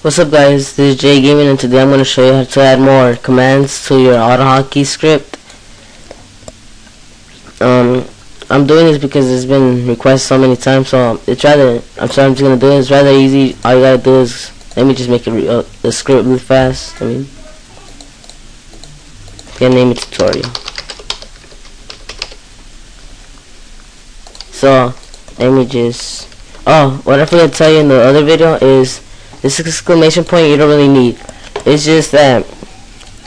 What's up guys, this is Jay Gaming and today I'm going to show you how to add more commands to your AutoHotkey script. Um, I'm doing this because it's been requested so many times so it's rather, I'm sorry I'm just going to do it, it's rather easy, all you gotta do is, let me just make it uh, the script really fast, I mean, gonna name it tutorial. So, let me just, oh, what I forgot to tell you in the other video is, this exclamation point you don't really need. It's just that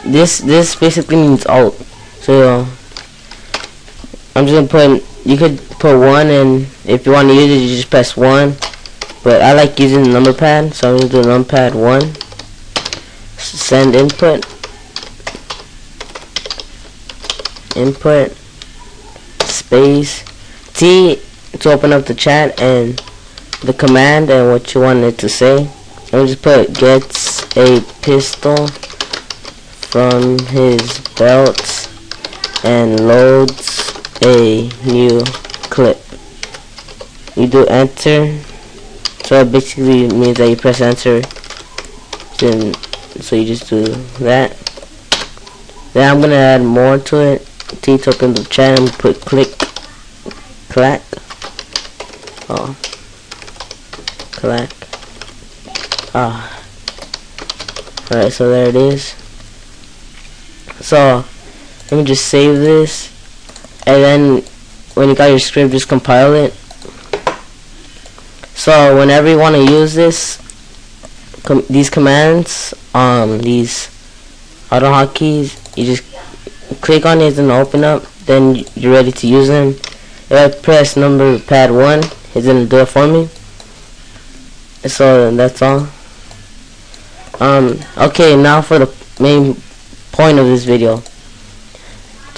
this this basically means alt. So I'm just gonna put you could put one and if you want to use it you just press one. But I like using the number pad, so I'm gonna do numpad one. Send input. Input space T to open up the chat and the command and what you want it to say. I'll just put gets a pistol from his belt and loads a new clip. You do enter, so it basically means that you press enter. Then, so you just do that. Then I'm gonna add more to it. T to open the and put click, clack. Oh, clack. Ah. Alright, so there it is. So, let me just save this. And then, when you got your script, just compile it. So, whenever you want to use this, com these commands, um, these AutoHotkeys, you just click on it and open up. Then you're ready to use them. If I press number pad 1, it's going to do it for me. So, that's all. Um, okay, now for the main point of this video.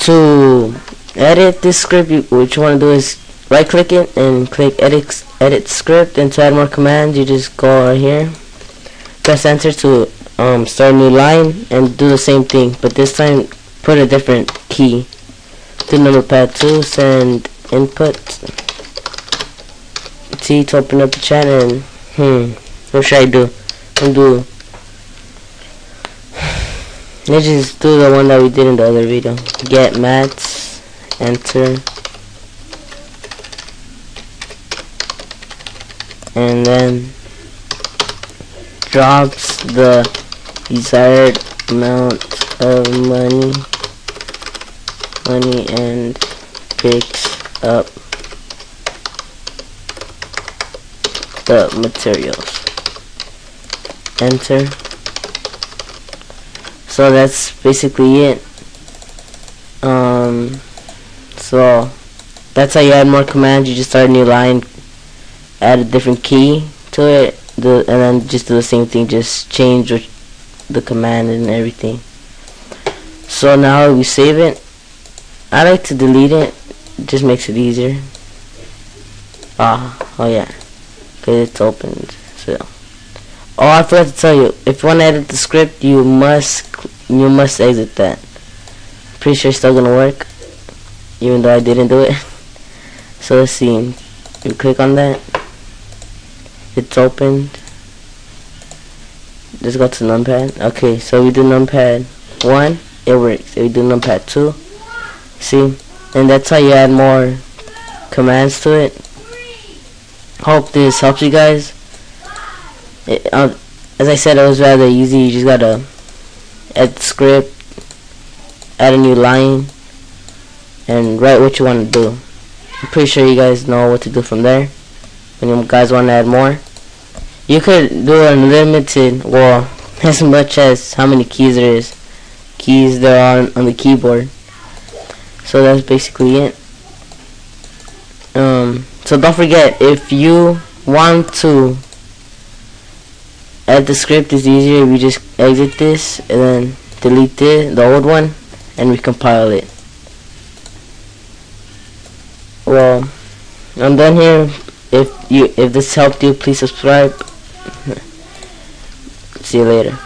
To edit this script, you, what you want to do is right click it and click edit, edit script and to add more commands you just go right here press enter to um, start a new line and do the same thing but this time put a different key. Number pad 2 send input T to open up the chat and hmm what should I do? I'm do Let's just do the one that we did in the other video. Get mats, enter, and then drops the desired amount of money, money, and picks up the materials. Enter so that's basically it. Um so that's how you add more commands. You just start a new line add a different key to it and then just do the same thing. Just change the command and everything. So now we save it I like to delete it. It just makes it easier. Ah oh yeah. Because it's opened so Oh, I forgot to tell you. If you want to edit the script, you must you must exit that. Pretty sure it's still gonna work, even though I didn't do it. so let's see. You click on that. It's opened. Just go to numpad. Okay, so we do numpad one. It works. If we do numpad two, see, and that's how you add more commands to it. Hope this helps you guys. It, uh, as I said, it was rather easy. You just gotta add script, add a new line, and write what you want to do. I'm pretty sure you guys know what to do from there. When you guys want to add more, you could do unlimited, well, as much as how many keys there is, keys there are on, on the keyboard. So that's basically it. Um, so don't forget, if you want to Add the script is easier we just exit this and then delete the, the old one and recompile it. Well, I'm done here. If you if this helped you, please subscribe. See you later.